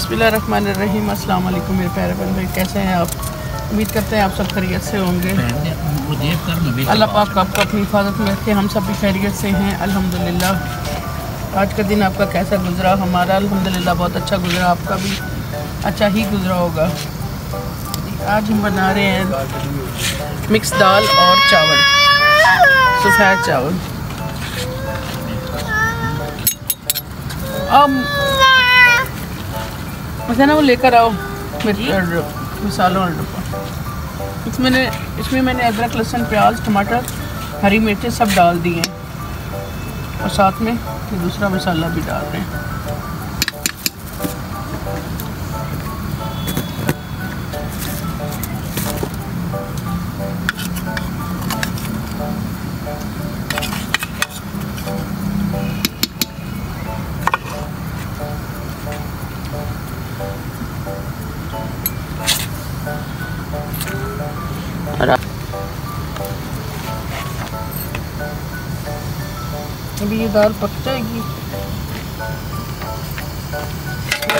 बसमीम अस्सलाम वालेकुम मेरे प्यारे भाई, कैसे हैं आप? उम्मीद करते हैं आप सब खैरियत से होंगे। अल्लाह पाक आपको अपनी हिफाजत में रखे, हम सब भी खैरियत से हैं, अल्हम्दुलिल्लाह। आज का दिन आपका कैसा गुजरा? हमारा अल्हम्दुलिल्लाह बहुत अच्छा गुजरा, आपका भी अच्छा ही गुजरा होगा। आज हम बना रहे हैं मिक्स दाल और चावल सफ़ेद चावल। अब मुझे ना वो लेकर आओ। मसालों और डब्बा। इसमें इसमें मैंने अदरक लहसुन प्याज टमाटर हरी मिर्ची सब डाल दिए हैं। और साथ में दूसरा मसाला भी डाल रहे हैं। अभी ये दाल पक जाएगी।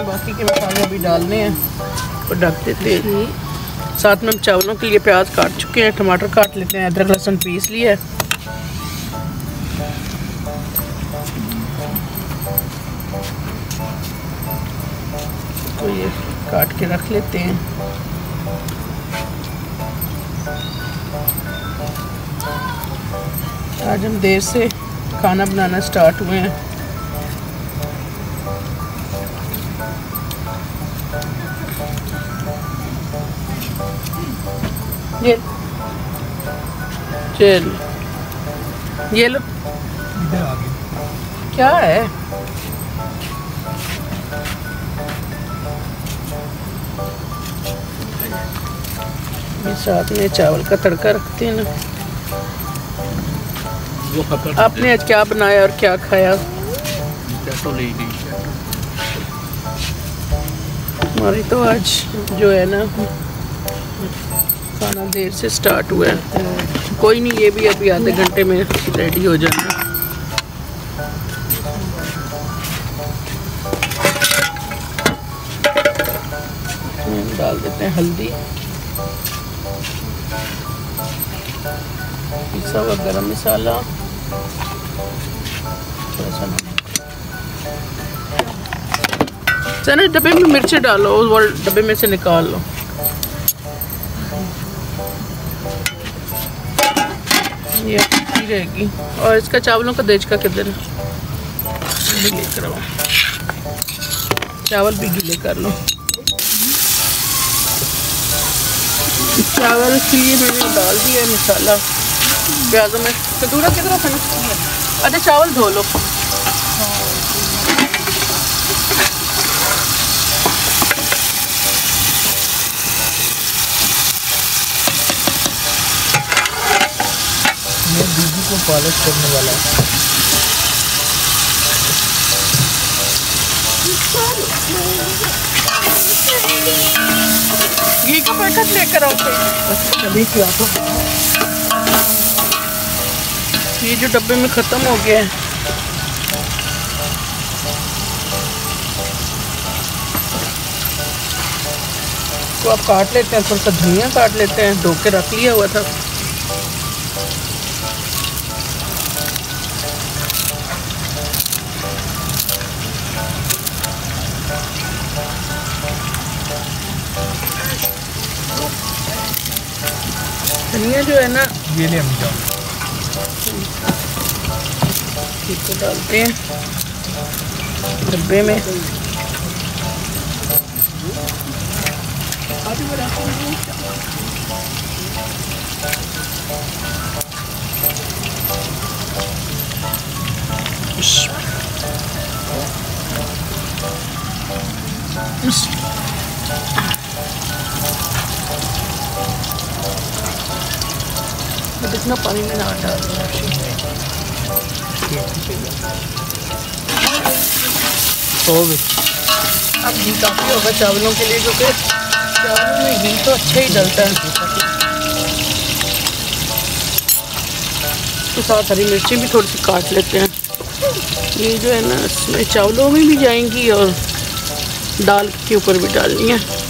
बाकी के मसाले अभी डालने हैं और ढक देते हैं साथ में हम चावलों के लिए प्याज काट चुके हैं टमाटर काट लेते हैं अदरक लहसुन पीस लिया है। तो ये काट के रख लेते हैं। आज हम देर से खाना बनाना स्टार्ट हुए हैं। ये चल ये लो। क्या है? साथ में चावल का तड़का रखते हैं ना। आपने आज क्या बनाया और क्या खाया? हमारी तो आज जो है ना खाना देर से स्टार्ट हुआ है। कोई नहीं ये भी अभी आधे घंटे में रेडी हो जाना। डाल देते हैं हल्दी। पिसा हुआ गरम मसाला। चने डब्बे में मिर्ची डालो वो डब्बे में से निकाल लो। ये अच्छी रहेगी। और इसका चावलों का देज का किधर भी लेकर आओ चावल भी गीले कर लो। चावल के लिए मैंने डाल दिया मसाला। प्याजों में। कितना था अच्छा चावल धो लो। मैं दीदी को पॉलिश करने वाला घी का पैकेट लेकर आओ तभी क्या तो ये जो डब्बे में ख़त्म हो गया है। तो आप काट लेते हैं, थोड़ा सा धनिया काट लेते हैं, धो के रख लिया हुआ था। धनिया जो है ना, ये ले हम जाओ। इसको डालते हैं डब्बे में कितना पानी में ना डाल अब घी काफ़ी होगा चावलों के लिए क्योंकि चावलों में घी तो अच्छा ही डलता है तो साथ हरी मिर्ची भी थोड़ी सी काट लेते हैं ये जो है ना इसमें चावलों में भी जाएँगी और दाल के ऊपर भी डालनी है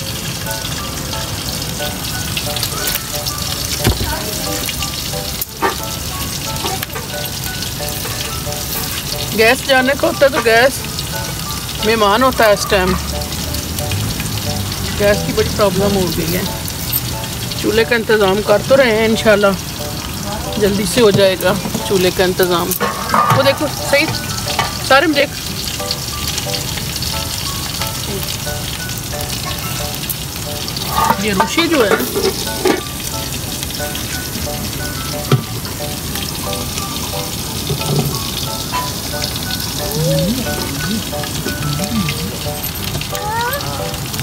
गैस जाने का होता है तो गैस मेहमान होता है इस टाइम गैस की बड़ी प्रॉब्लम हो गई है। चूल्हे का इंतज़ाम कर तो रहे हैं, इंशाल्लाह। जल्दी से हो जाएगा चूल्हे का इंतज़ाम। वो देखो, सही, सारे में देख। ये रुशी जो है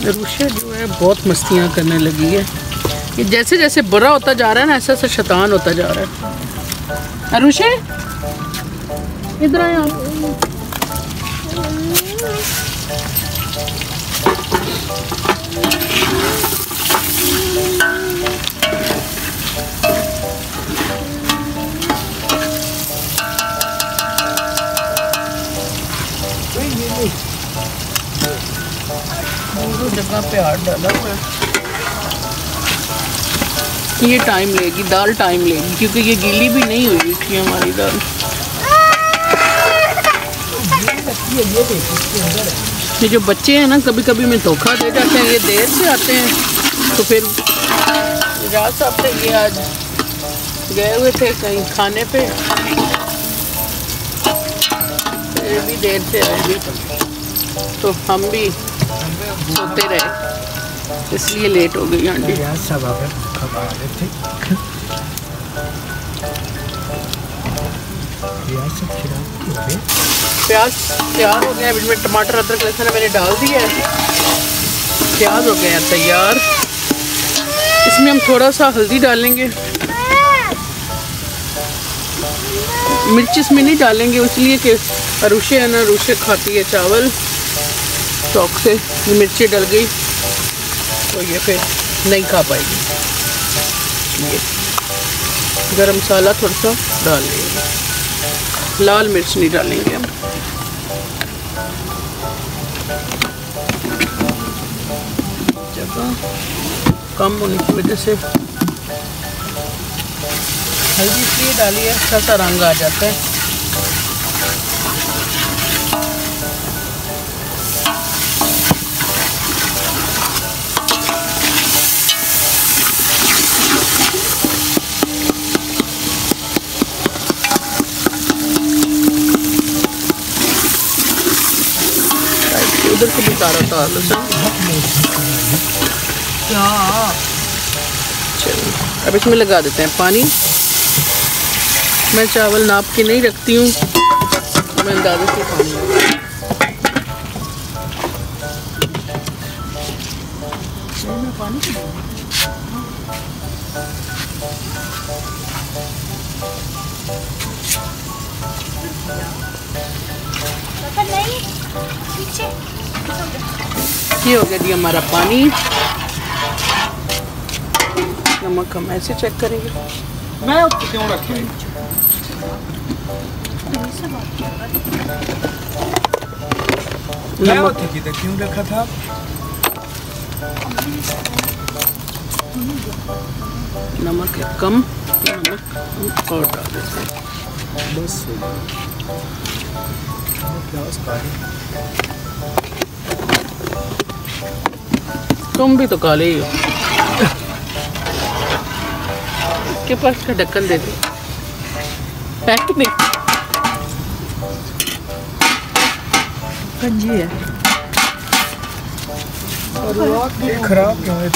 रुशिया जो है, बहुत मस्तियाँ करने लगी है। ये जैसे जैसे बड़ा होता जा रहा है ना, ऐसा ऐसा शैतान होता जा रहा है। अरुषे इधर आए आप जगह पे हाथ डाला हुआ है ये टाइम लेगी, दाल टाइम लेगी, क्योंकि ये गीली भी नहीं हुई थी हमारी दाल। ये जो बच्चे हैं ना कभी कभी मैं धोखा दे जाते हैं, ये देर से आते हैं। तो फिर रात साहब से ये आज गए हुए थे कहीं खाने पे। फिर भी देर से आएगी। तो हम भी सोते रहे। इसलिए लेट हो गई आंटी। सब आ गए। खबर आ रहे थे प्याज तैयार हो गया। इसमें टमाटर अदरक लहसुन मैंने डाल दिया है। प्याज हो गए हैं तैयार। इसमें हम थोड़ा सा हल्दी डालेंगे। मिर्च इसमें नहीं डालेंगे इसलिए कि अरुषे है ना अरुषे खाती है चावल। शौक से मिर्ची डल गई तो ये फिर नहीं खा पाएगी। ये गरम मसाला थोड़ा सा डाल लेंगे। लाल मिर्च नहीं डालेंगे हम। जगह कम होने की वजह से हल्दी इसलिए डाली है अच्छा सा रंग आ जाता है। उधर से भी सारा था लहसुन चलो। अब इसमें लगा देते हैं पानी। मैं चावल नाप के नहीं रखती हूँ। मैं अंदाजे से पानी पापा नहीं। पीछे। ये हो गया जी हमारा पानी। नमक हम ऐसे चेक करेंगे। मैं उसको क्यों रखे? मैं नमक क्यों रखा था? नमक है कम नमक और डाल देते बस। हो गया प्याज तुम भी तो काले ही हो। के पास का ढक्कन दे दे। है कि नहीं। कंजी है। और खराब क्यों है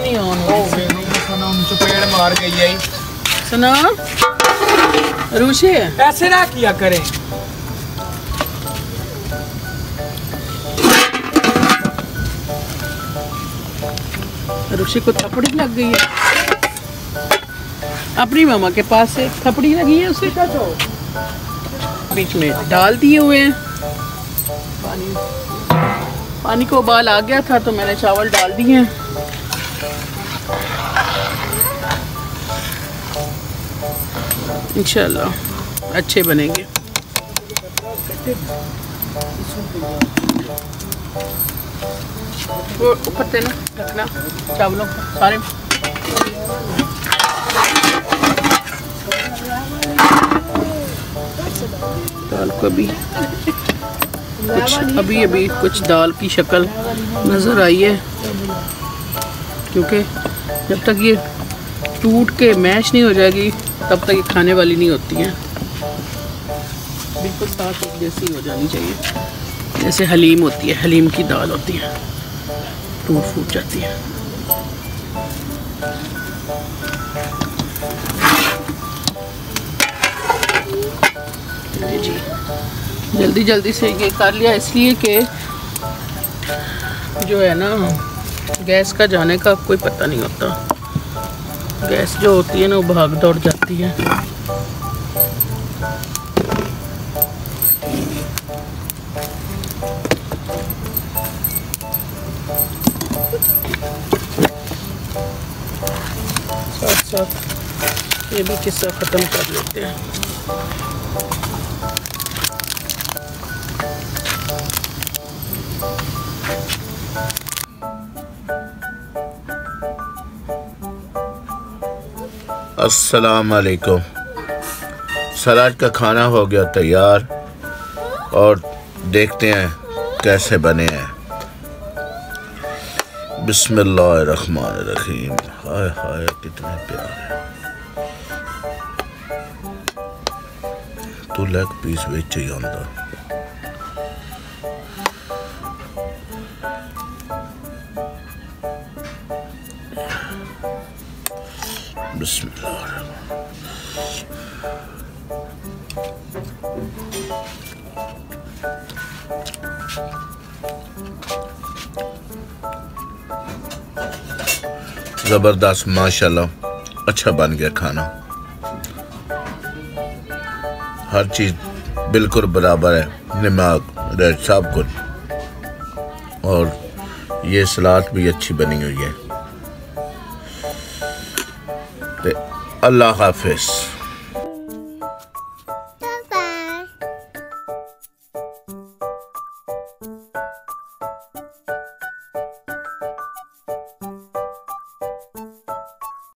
नहीं ऑन चपेड़ मार गई है सुना। रूशे ऐसे ना किया करें। ऋषि को थपड़ी लग गई है। अपनी मामा के पास से थपड़ी लगी है उसे। बीच में डाल दिए हुए हैं। पानी पानी को उबाल आ गया था तो मैंने चावल डाल दिए हैं। इंशाल्लाह, अच्छे बनेंगे। वो ऊपर देना रखना, चावलों सारे। दाल को अभी कुछ, अभी अभी कुछ दाल की शक्ल नज़र आई है, क्योंकि जब तक ये टूट के मैश नहीं हो जाएगी, तब तक ये खाने वाली नहीं होती है। बिल्कुल साफ़ जैसी हो जानी चाहिए, जैसे हलीम होती है, हलीम की दाल होती है। टूट फूट जाती है। जी जल्दी जल्दी से ये कर लिया, इसलिए कि जो है ना, गैस का जाने का कोई पता नहीं होता। गैस जो होती है ना, वो भाग दौड़ जाती है। साथ साथ ये भी किस्सा ख़त्म कर लेते हैं। अस्सलाम वालेकुम सलाद का खाना हो गया तैयार और देखते हैं कैसे बने हैं। बिस्मिल्लाम रहीम हाय हाय कितने प्यार। है तू लेग पीस बेच ही आंदा। बिस्मिल्लाह ज़बरदस्त, माशाल्लाह। अच्छा बन गया खाना। हर चीज़ बिल्कुल बराबर है नमक रेड सब कुछ। और ये सलाद भी अच्छी बनी हुई है। अल्लाह हाफिज़।